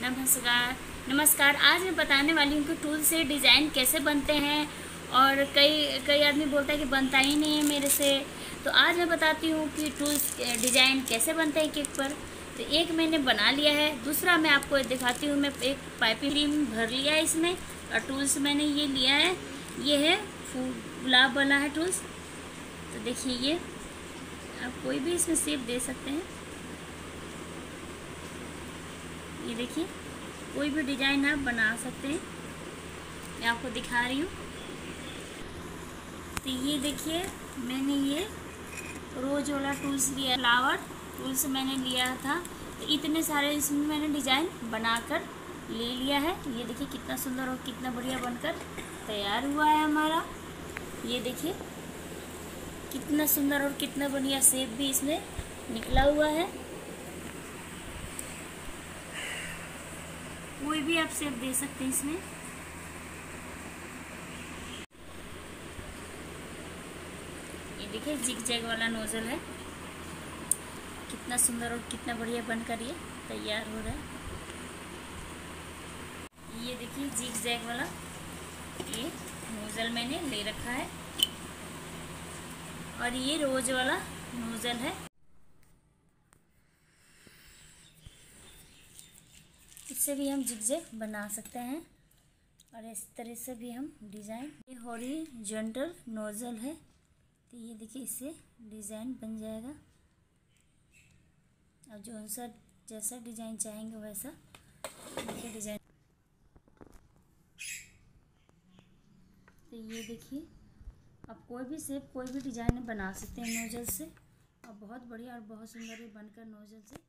नमस्कार नमस्कार। आज मैं बताने वाली हूँ कि टूल से डिज़ाइन कैसे बनते हैं और कई कई आदमी बोलता है कि बनता ही नहीं है मेरे से। तो आज मैं बताती हूँ कि टूल्स डिज़ाइन कैसे बनते हैं केक पर। तो एक मैंने बना लिया है, दूसरा मैं आपको दिखाती हूँ। मैं एक पाइपिंग क्रीम भर लिया है इसमें और टूल्स मैंने ये लिया है। ये है गुलाब वाला है टूल्स तो देखिए ये, आप कोई भी इसमें सेप दे सकते हैं। ये देखिए, कोई भी डिज़ाइन आप बना सकते हैं। मैं आपको दिखा रही हूँ। तो ये देखिए, मैंने ये रोज वाला टूल्स लिया, फ्लावर टूल्स मैंने लिया था। तो इतने सारे इसमें मैंने डिज़ाइन बनाकर ले लिया है। ये देखिए, कितना सुंदर और कितना बढ़िया बनकर तैयार हुआ है हमारा। ये देखिए, कितना सुंदर और कितना बढ़िया सेप भी इसमें निकला हुआ है। कोई भी आप सेप दे सकते हैं इसमें। ये देखिए जिग जैग वाला नोजल है। कितना सुंदर और कितना बढ़िया बनकर ये तैयार हो रहा है। ये देखिए जिग जैग वाला। ये नोजल मैंने ले रखा है। और ये रोज वाला नोजल है। इससे भी हम जिगजैग बना सकते हैं। और इस तरह से भी हम डिज़ाइन ये हॉरिजॉन्टल नोज़ल है। तो ये देखिए, इससे डिज़ाइन बन जाएगा। और जो सा जैसा डिज़ाइन चाहेंगे, वैसा देखिए डिज़ाइन तो ये देखिए, आप कोई भी शेप कोई भी डिज़ाइन बना सकते हैं नोजल से। और बहुत बढ़िया और बहुत सुंदर ये बनकर नोजल से